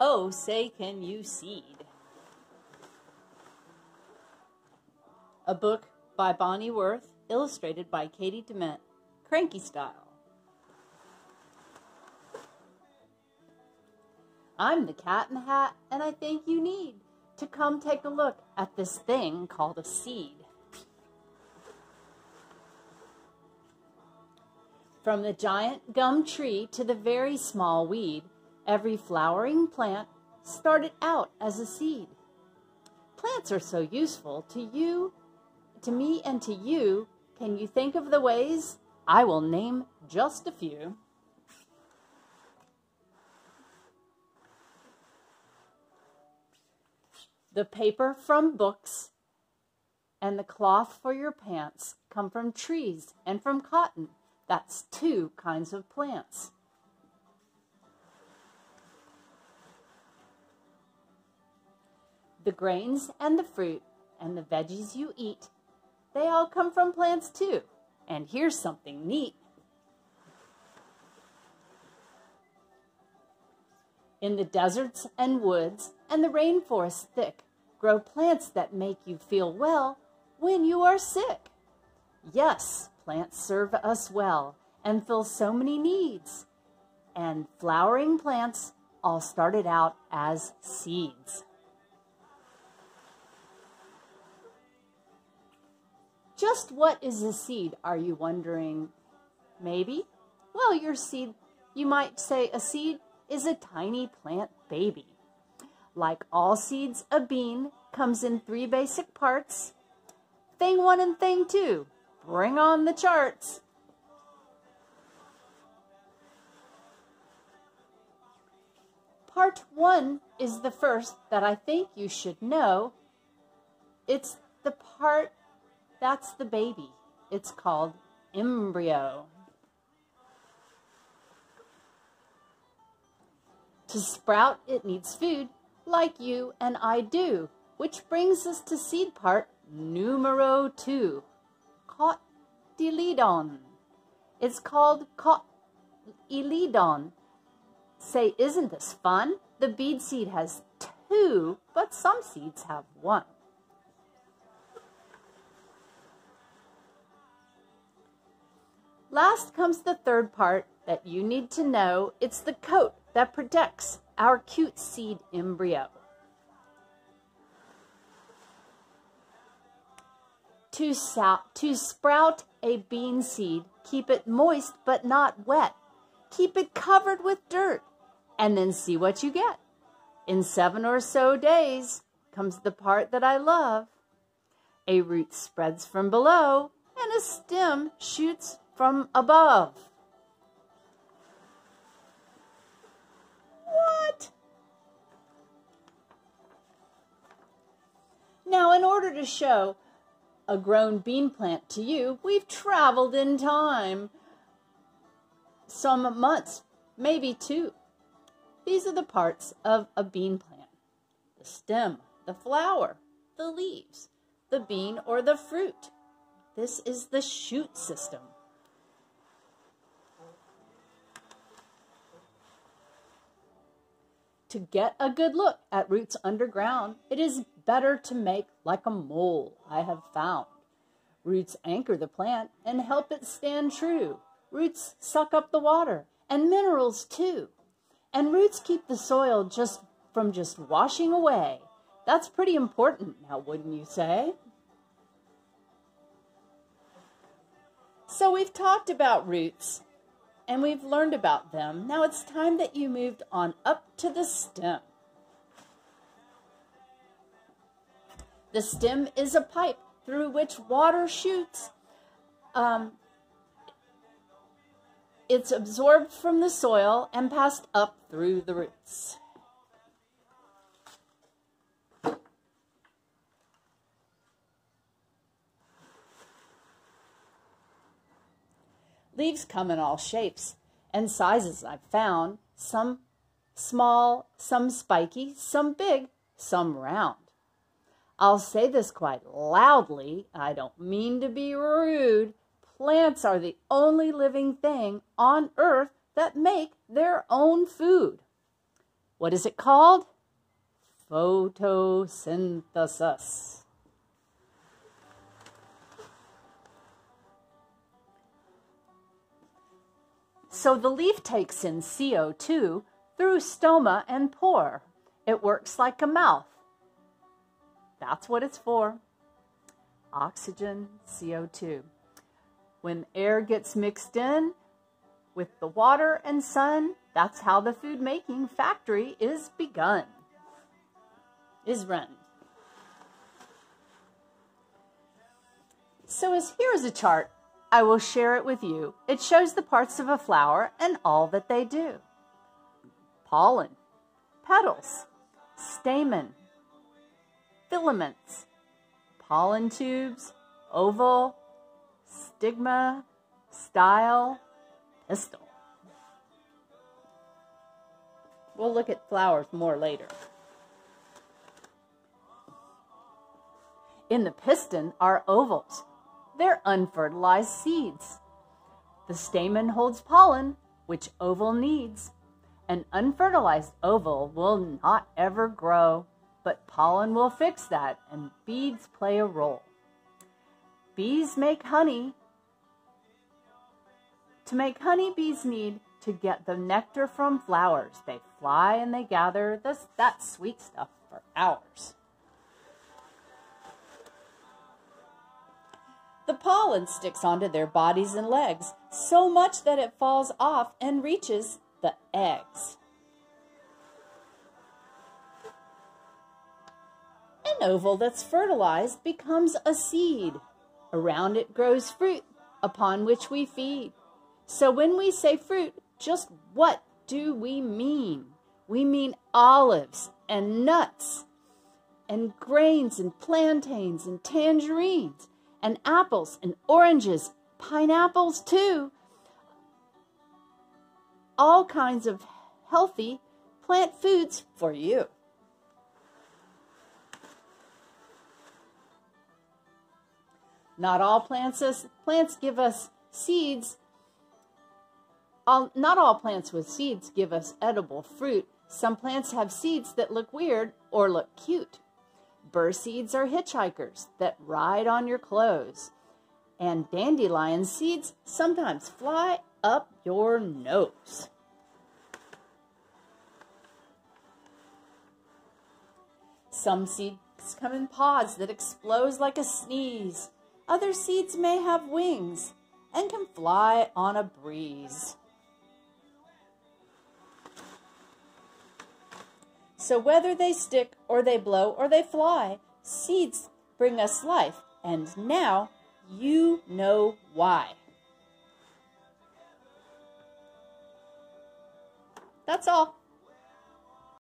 Oh, say, can you seed? A book by Bonnie Worth, illustrated by Katie Dement, Cranky Style. I'm the cat in the hat, and I think you need to come take a look at this thing called a seed. From the giant gum tree to the very small weed, every flowering plant started out as a seed. Plants are so useful to you, to me, and to you. Can you think of the ways? I will name just a few. The paper from books and the cloth for your pants come from trees and from cotton. That's two kinds of plants. The grains and the fruit and the veggies you eat, they all come from plants too. And here's something neat. In the deserts and woods and the rainforest thick grow plants that make you feel well when you are sick. Yes, plants serve us well and fill so many needs. And flowering plants all started out as seeds. Just what is a seed, are you wondering? Maybe? Well, your seed, you might say a seed is a tiny plant baby. Like all seeds, a bean comes in three basic parts. Thing one and thing two. Bring on the charts. Part one is the first that I think you should know. It's the part that's the baby. It's called embryo. To sprout, it needs food, like you and I do, which brings us to seed part numero two, cotyledon. It's called cotyledon. Say, isn't this fun? The bead seed has two, but some seeds have one. Last comes the third part that you need to know. It's the coat that protects our cute seed embryo. To, to sprout a bean seed, keep it moist but not wet. Keep it covered with dirt and then see what you get. In seven or so days comes the part that I love. A root spreads from below and a stem shoots from above. What? Now, in order to show a grown bean plant to you, we've traveled in time. Some months, maybe two. These are the parts of a bean plant. The stem, the flower, the leaves, the bean or the fruit. This is the shoot system. To get a good look at roots underground, it is better to make like a mole, I have found. Roots anchor the plant and help it stand true. Roots suck up the water and minerals too. And roots keep the soil just from just washing away. That's pretty important now, wouldn't you say? So we've talked about roots and we've learned about them. Now it's time that you moved on up to the stem. The stem is a pipe through which water shoots. Um, it's absorbed from the soil and passed up through the roots. Leaves come in all shapes and sizes I've found, some small, some spiky, some big, some round. I'll say this quite loudly. I don't mean to be rude. Plants are the only living thing on earth that make their own food. What is it called? Photosynthesis. So the leaf takes in CO2 through stoma and pore. It works like a mouth. That's what it's for. Oxygen, CO2. When air gets mixed in with the water and sun, that's how the food making factory is begun, is run. So as here is a chart, I will share it with you. It shows the parts of a flower and all that they do. Pollen, petals, stamen, filaments, pollen tubes, ovule, stigma, style, pistil. We'll look at flowers more later. In the pistil are ovules. They're unfertilized seeds. The stamen holds pollen, which ovule needs. An unfertilized ovule will not ever grow, but pollen will fix that, and beads play a role. Bees make honey. To make honey, bees need to get the nectar from flowers. They fly and they gather this, that sweet stuff for hours. The pollen sticks onto their bodies and legs so much that it falls off and reaches the eggs. An ovule that's fertilized becomes a seed. Around it grows fruit upon which we feed. So when we say fruit, just what do we mean? We mean olives and nuts and grains and plantains and tangerines and apples and oranges, pineapples too. All kinds of healthy plant foods for you. Not all plants, plants give us seeds. All, not all plants with seeds give us edible fruit. Some plants have seeds that look weird or look cute. Burr seeds are hitchhikers that ride on your clothes. And dandelion seeds sometimes fly up your nose. Some seeds come in pods that explode like a sneeze. Other seeds may have wings and can fly on a breeze. So whether they stick or they blow or they fly, seeds bring us life. And now you know why. That's all.